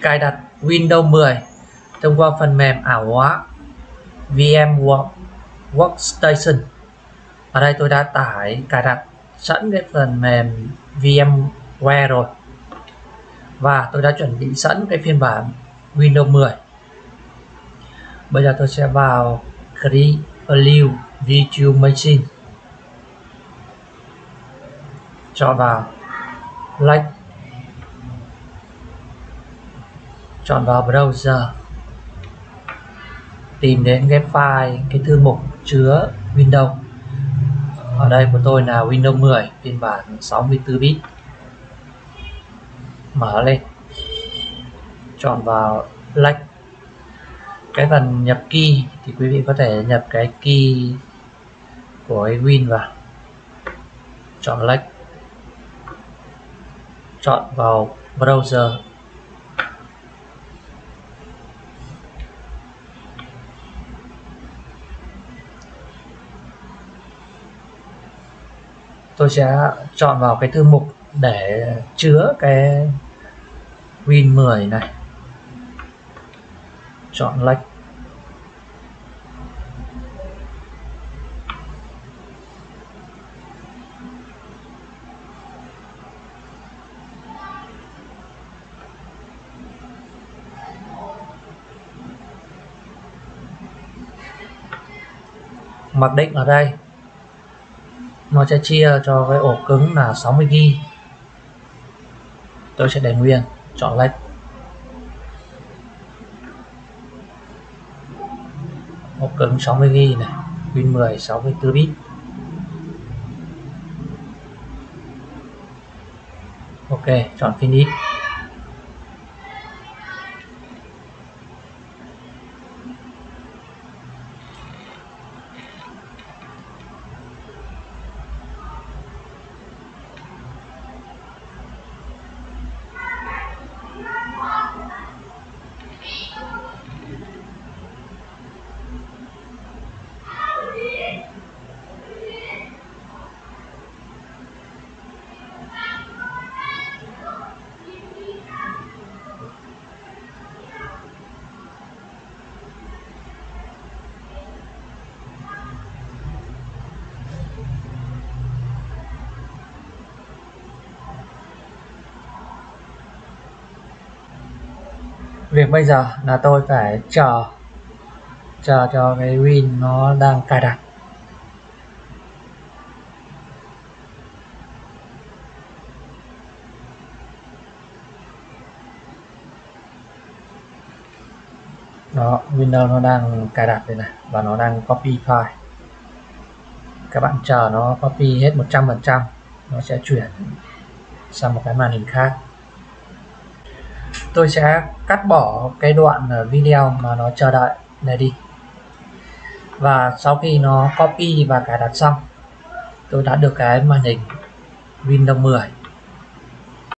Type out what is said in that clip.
cài đặt Windows 10 thông qua phần mềm ảo hóa VM Workstation. Ở đây tôi đã tải, cài đặt sẵn cái phần mềm VMware rồi. Và tôi đã chuẩn bị sẵn cái phiên bản Windows 10 bây giờ tôi sẽ vào create a new virtual machine. Cho vào like. Chọn vào browser, tìm đến cái file, cái thư mục chứa Windows. Ở đây của tôi là Windows 10 phiên bản 64 bit. Mở lên. Chọn vào lách. Cái phần nhập key thì quý vị có thể nhập cái key của cái Win vào. Chọn lách. Chọn vào browser. Tôi sẽ chọn vào cái thư mục để chứa cái Win 10 này. Chọn lệch mặc định ở đây nó sẽ chia cho cái ổ cứng là 60 GB tôi sẽ để nguyên, chọn lệch. Ổ cứng 60 GB này, pin 10 64 bit. Ok, chọn finish việc bây giờ là tôi phải chờ chờ cho cái win nó đang cài đặt. Đó Windows nó đang cài đặt đây này, và nó đang copy file. Các bạn chờ nó copy hết 100% nó sẽ chuyển sang một cái màn hình khác tôi sẽ cắt bỏ cái đoạn ờ, video mà nó chờ đợi này đi. Và sau khi nó copy và cài đặt xong, tôi đã được cái màn hình Windows 10